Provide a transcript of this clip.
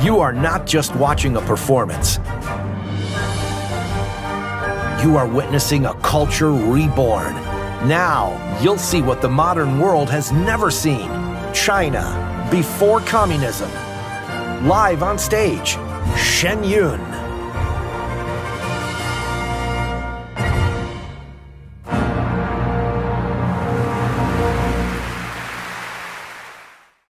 You are not just watching a performance. You are witnessing a culture reborn. Now, you'll see what the modern world has never seen China before communism. Live on stage, Shen Yun.